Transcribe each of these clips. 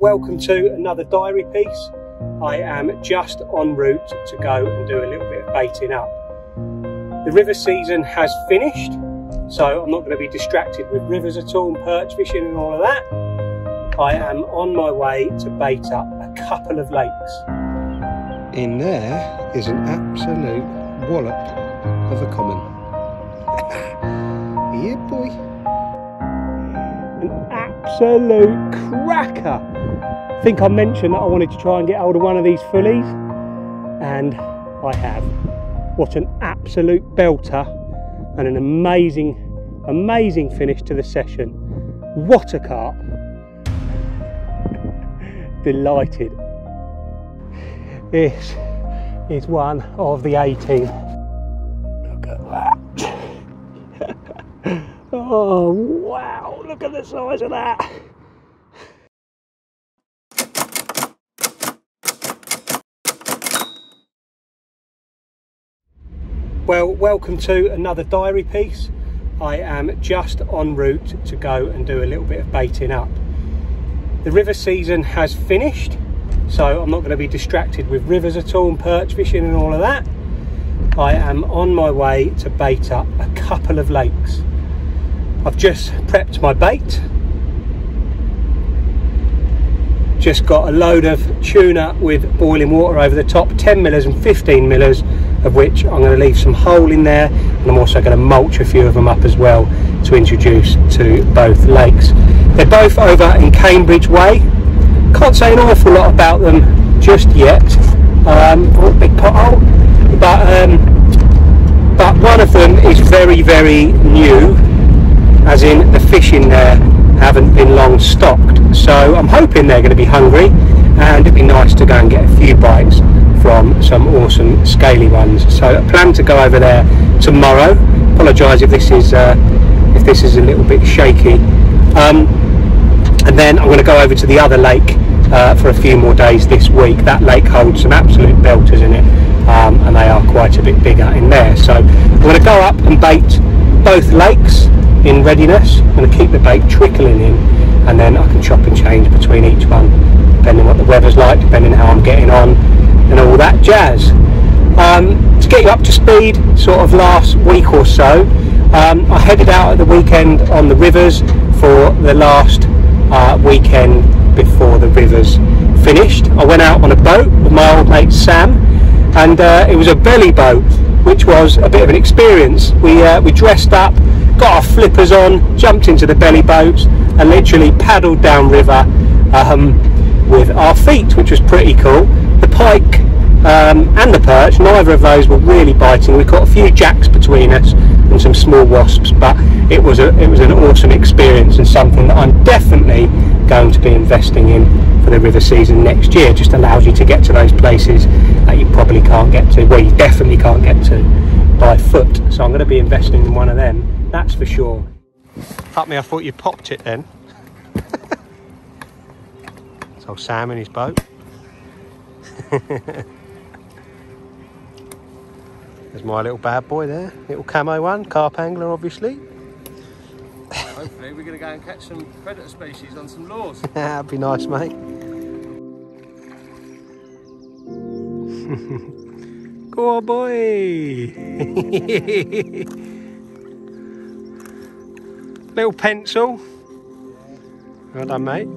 Welcome to another diary piece. I am just en route to go and do a little bit of baiting up. The river season has finished, so I'm not going to be distracted with rivers at all and perch fishing and all of that. I am on my way to bait up a couple of lakes. In there is an absolute wallop of a common. yeah, boy. Absolute cracker. I think I mentioned that I wanted to try and get hold of one of these fullies, and I have. What an absolute belter and an amazing, amazing finish to the session. What a carp. Delighted. This is one of the 18. Oh, wow, look at the size of that. Well, welcome to another diary piece. I am just en route to go and do a little bit of baiting up. The river season has finished, so I'm not going to be distracted with rivers at all and perch fishing and all of that. I am on my way to bait up a couple of lakes. I've just prepped my bait. Just got a load of tuna with boiling water over the top, 10 millers and 15 millers of which I'm going to leave some hole in there and I'm also going to mulch a few of them up as well to introduce to both lakes. They're both over in Cambridge Way. Can't say an awful lot about them just yet. Um, oh, big pothole. But, um, but one of them is very, very new, as in the fish in there haven't been long stocked. So I'm hoping they're going to be hungry and it'd be nice to go and get a few bites from some awesome scaly ones. So I plan to go over there tomorrow. Apologise if this is uh, if this is a little bit shaky. Um, and then I'm going to go over to the other lake uh, for a few more days this week. That lake holds some absolute belters in it, um, and they are quite a bit bigger in there. So I'm going to go up and bait both lakes in readiness. I'm going to keep the bait trickling in, and then I can chop and change between each one, depending what the weather's like, depending how I'm getting on and all that jazz. Um, to get you up to speed, sort of last week or so, um, I headed out at the weekend on the rivers for the last uh, weekend before the rivers finished. I went out on a boat with my old mate Sam, and uh, it was a belly boat, which was a bit of an experience. We uh, we dressed up, got our flippers on, jumped into the belly boats, and literally paddled down river um, with our feet, which was pretty cool The pike um, and the perch, neither of those were really biting. We caught a few jacks between us and some small wasps, but it was a it was an awesome experience and something that I'm definitely going to be investing in for the river season next year. Just allows you to get to those places that you probably can't get to, where you definitely can't get to by foot. So I'm going to be investing in one of them, that's for sure. Fuck me, I thought you popped it then. so Sam in his boat. There's my little bad boy there, little camo one, carp angler obviously. Hopefully we're going to go and catch some predator species on some lures. That'd be nice mate. Go on boy! little pencil. Well done mate.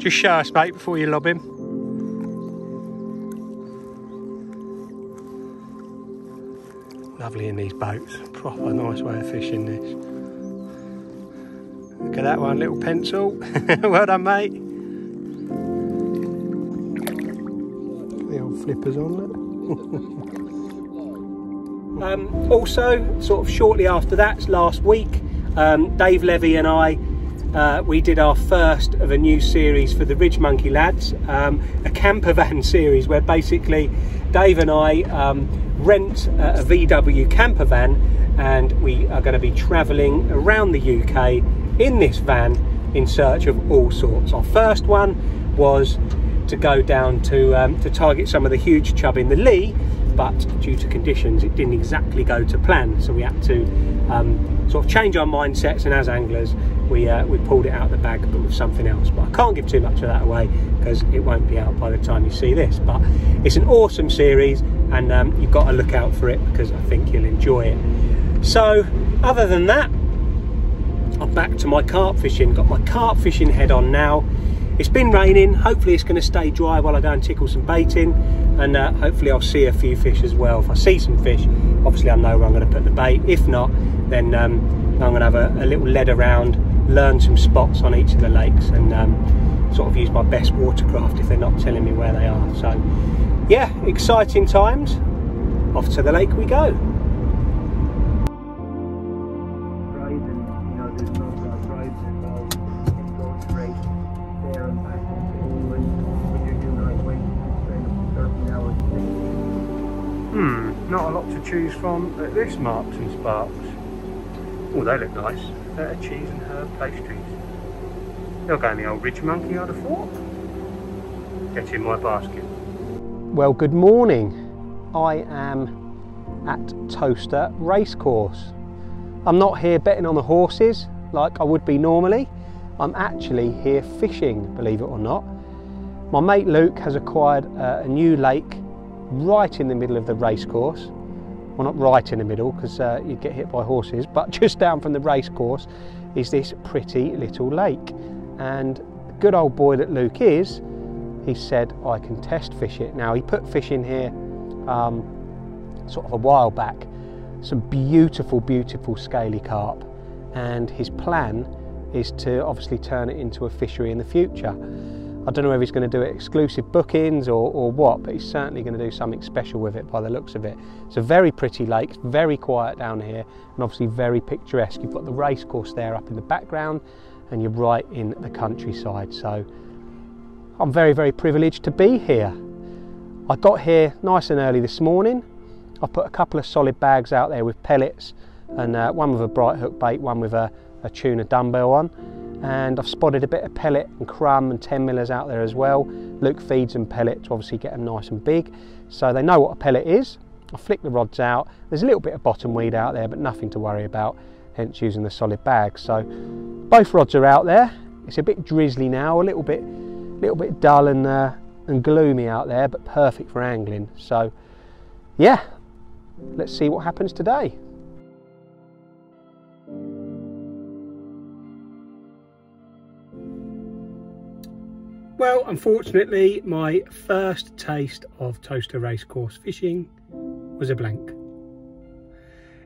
Just show us, mate, before you lob him. Lovely in these boats. Proper nice way of fishing this. Look at that one, little pencil. well done, mate. Flippers on there. um, also, sort of shortly after that, last week, um, Dave Levy and I uh, we did our first of a new series for the Ridge Monkey lads, um, a camper van series where basically Dave and I um, rent a, a VW camper van and we are going to be travelling around the UK in this van in search of all sorts. Our first one was to go down to um, to target some of the huge chub in the Lee, but due to conditions, it didn't exactly go to plan. So we had to um, sort of change our mindsets, and as anglers, we uh, we pulled it out of the bag, but with something else. But I can't give too much of that away because it won't be out by the time you see this. But it's an awesome series, and um, you've got to look out for it because I think you'll enjoy it. So, other than that, I'm back to my carp fishing. Got my carp fishing head on now. It's been raining. Hopefully, it's going to stay dry while I go and tickle some bait in, and uh, hopefully, I'll see a few fish as well. If I see some fish, obviously, I know where I'm going to put the bait. If not, then um, I'm going to have a, a, little lead around, learn some spots on each of the lakes, and um, sort of use my best watercraft if they're not telling me where they are. So, yeah, exciting times. Off to the lake we go. To choose from at this Marks and Sparks. Oh, they look nice. Better cheese and herb pastries. They'll go in the old Ridge Monkey, I'd have thought. Get in my basket. Well, good morning. I am at Towcester Racecourse. I'm not here betting on the horses like I would be normally. I'm actually here fishing, believe it or not. My mate Luke has acquired uh, a new lake right in the middle of the racecourse. Well, not right in the middle because uh, you'd get hit by horses, but just down from the racecourse is this pretty little lake. And good old boy that Luke is, he said, I can test fish it. Now, he put fish in here um, sort of a while back, some beautiful, beautiful scaly carp. And his plan is to obviously turn it into a fishery in the future. I don't know if he's going to do it exclusive bookings or, or what, but he's certainly going to do something special with it by the looks of it. It's a very pretty lake, very quiet down here, and obviously very picturesque. You've got the racecourse there up in the background, and you're right in the countryside. So I'm very, very privileged to be here. I got here nice and early this morning. I put a couple of solid bags out there with pellets, and uh, one with a bright hook bait, one with a, a tuna dumbbell on and I've spotted a bit of pellet and crumb and 10 millers out there as well. Luke feeds them pellet to obviously get them nice and big so they know what a pellet is. I flick the rods out. There's a little bit of bottom weed out there but nothing to worry about hence using the solid bag. So both rods are out there. It's a bit drizzly now, a little bit little bit dull and, uh, and gloomy out there but perfect for angling. So yeah, let's see what happens today. Well, unfortunately, my first taste of Towcester Racecourse fishing was a blank.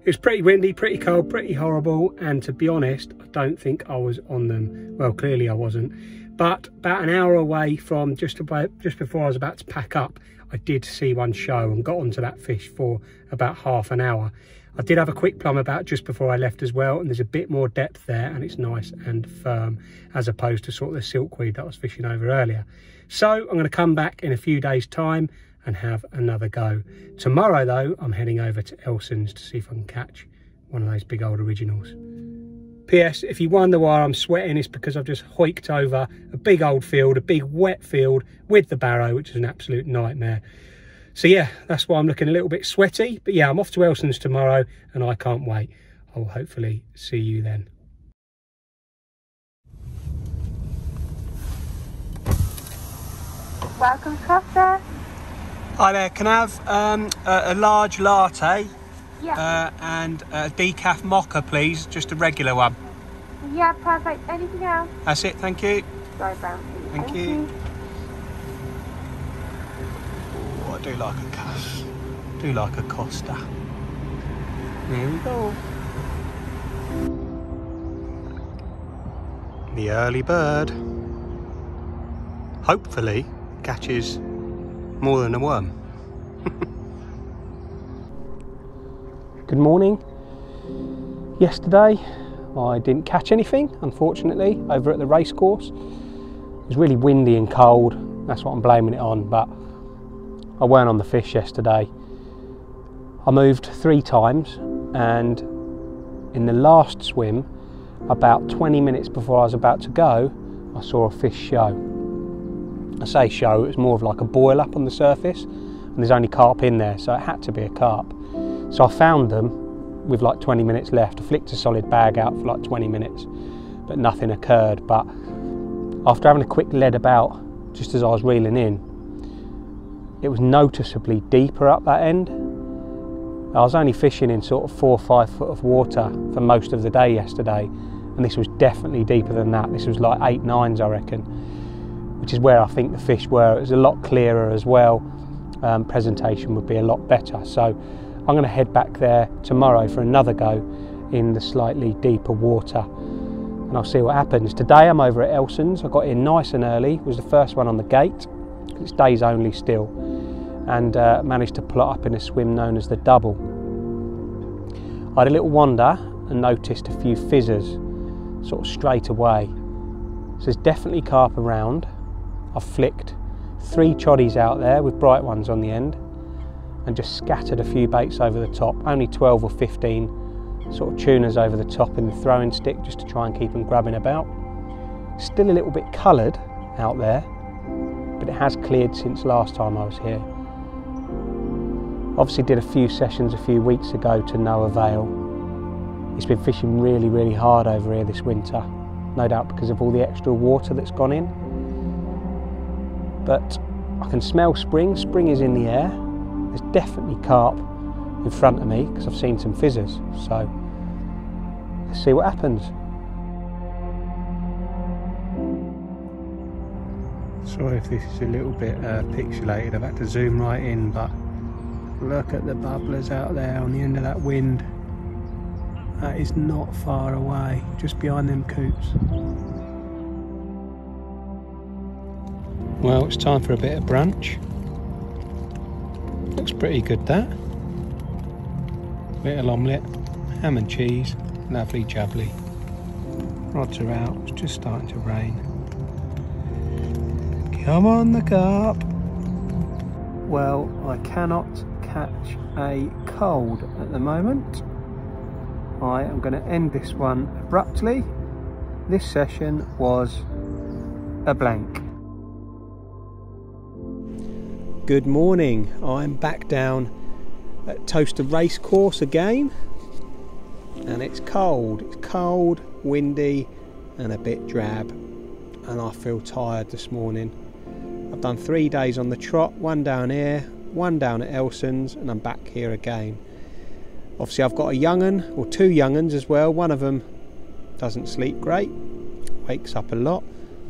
It was pretty windy, pretty cold, pretty horrible, and to be honest, I don't think I was on them. Well, clearly I wasn't. But about an hour away from just about just before I was about to pack up, I did see one show and got onto that fish for about half an hour. I did have a quick plumb about just before I left as well, and there's a bit more depth there, and it's nice and firm, as opposed to sort of the silkweed that I was fishing over earlier. So I'm going to come back in a few days' time and have another go. Tomorrow, though, I'm heading over to Elson's to see if I can catch one of those big old originals. P.S. If you wonder why I'm sweating, it's because I've just hoiked over a big old field, a big wet field with the barrow, which is an absolute nightmare. So yeah, that's why I'm looking a little bit sweaty. But yeah, I'm off to Elson's tomorrow and I can't wait. I'll hopefully see you then. Welcome to Costa. Hi there, can I have um, a, a, large latte? Yeah. Uh, and a decaf mocha, please, just a regular one. Yeah, perfect. Anything else? That's it, thank you. Sorry, Brown. Thank, thank you. you. I do like a Cas. do like a Costa. There we go. The early bird hopefully catches more than a worm. Good morning. Yesterday I didn't catch anything, unfortunately, over at the racecourse. It was really windy and cold, that's what I'm blaming it on, but I weren't on the fish yesterday. I moved three times and in the last swim, about 20 minutes before I was about to go, I saw a fish show. I say show, it was more of like a boil up on the surface and there's only carp in there, so it had to be a carp. So I found them with like 20 minutes left. I flicked a solid bag out for like 20 minutes, but nothing occurred. But after having a quick lead about, just as I was reeling in, it was noticeably deeper up that end. I was only fishing in sort of four or five foot of water for most of the day yesterday, and this was definitely deeper than that. This was like eight nines, I reckon, which is where I think the fish were. It was a lot clearer as well. Um, presentation would be a lot better. So I'm going to head back there tomorrow for another go in the slightly deeper water and I'll see what happens. Today I'm over at Elson's. I got in nice and early, was the first one on the gate. It's days only still, and uh, managed to pull up in a swim known as the double. I had a little wander and noticed a few fizzers sort of straight away. So there's definitely carp around. I've flicked three choddies out there with bright ones on the end and just scattered a few baits over the top, only 12 or 15 sort of tunas over the top in the throwing stick just to try and keep them grabbing about. Still a little bit coloured out there, it has cleared since last time I was here. Obviously did a few sessions a few weeks ago to no avail. It's been fishing really, really hard over here this winter, no doubt because of all the extra water that's gone in. But I can smell spring, spring is in the air. There's definitely carp in front of me because I've seen some fizzers. So let's see what happens. Sorry if this is a little bit uh, pixelated, I've had to zoom right in, but look at the bubblers out there on the end of that wind. That is not far away, just behind them coops. Well, it's time for a bit of brunch. Looks pretty good that. Little omelette, ham and cheese, lovely jubbly. Rods are out, it's just starting to rain. Come on the carp! Well, I cannot catch a cold at the moment. I am going to end this one abruptly. This session was a blank. Good morning, I'm back down at Towcester Racecourse again and it's cold, it's cold, windy and a bit drab and I feel tired this morning. I've done three days on the trot, one down here, one down at Elson's and I'm back here again. Obviously I've got a young'un or two young'uns as well, one of them doesn't sleep great, wakes up a lot.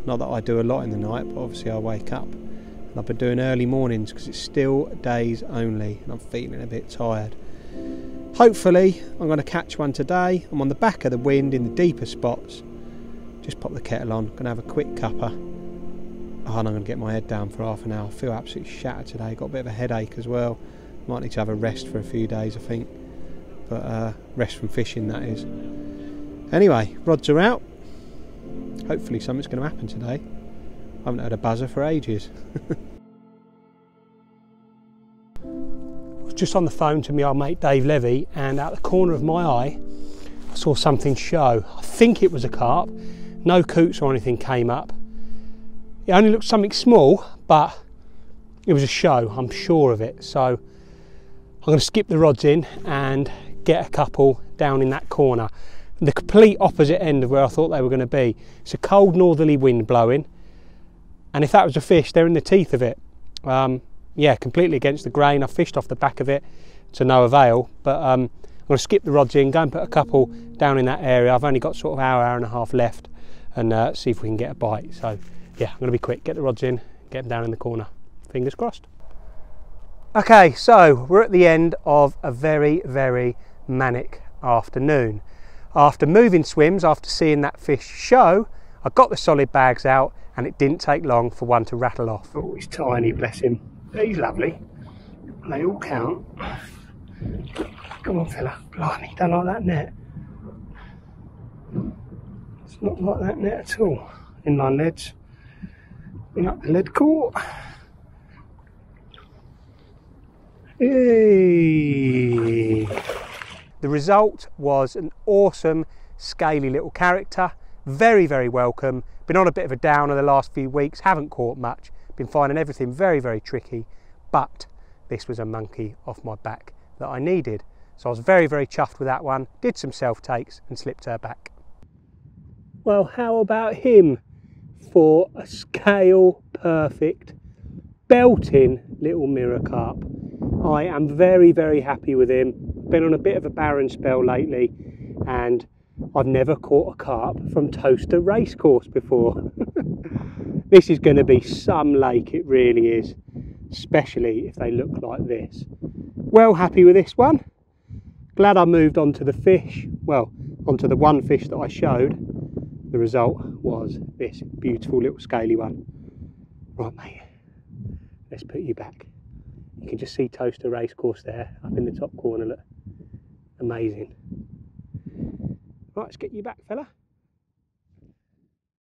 Not that I do a lot in the night but obviously I wake up. And I've been doing early mornings because it's still days only and I'm feeling a bit tired. Hopefully I'm going to catch one today. I'm on the back of the wind in the deeper spots. Just pop the kettle on, going to have a quick cuppa. Oh, I'm going to get my head down for half an hour. I feel absolutely shattered today. Got a bit of a headache as well. Might need to have a rest for a few days, I think. But uh, rest from fishing, that is. Anyway, rods are out. Hopefully something's going to happen today. I haven't had a buzzer for ages. I was just on the phone to my old mate Dave Levy, and out the corner of my eye, I saw something show. I think it was a carp. No coots or anything came up. It only looked something small, but it was a show, I'm sure of it. So I'm going to skip the rods in and get a couple down in that corner. The complete opposite end of where I thought they were going to be. It's a cold northerly wind blowing and if that was a fish, they're in the teeth of it. Um, yeah, completely against the grain. I fished off the back of it to no avail, but um, I'm going to skip the rods in, go and put a couple down in that area. I've only got sort of hour, hour and a half left, and uh, see if we can get a bite. So yeah, I'm going to be quick. Get the rods in, get them down in the corner. Fingers crossed. Okay, so we're at the end of a very, very manic afternoon. After moving swims, after seeing that fish show, I got the solid bags out and it didn't take long for one to rattle off. Oh, he's tiny, bless him. He's lovely. They all count. Come on, fella. Blimey, don't like that net. It's not like that net at all. Inline leads. The lead core. Hey. The result was an awesome, scaly little character. Very, very welcome. Been on a bit of a downer the last few weeks, haven't caught much. Been finding everything very, very tricky, but this was a monkey off my back that I needed. So I was very, very chuffed with that one. Did some self takes and slipped her back. Well, how about him for a scale perfect, belting little mirror carp? I am very, very happy with him. Been on a bit of a barren spell lately and I've never caught a carp from Towcester Racecourse before. this is going to be some lake, it really is, especially if they look like this. Well happy with this one. Glad I moved on to the fish, well, onto the one fish that I showed. The result was this beautiful little scaly one. Right, mate, let's put you back. You can just see Towcester Racecourse there, up in the top corner, look. Amazing. Right, let's get you back, fella.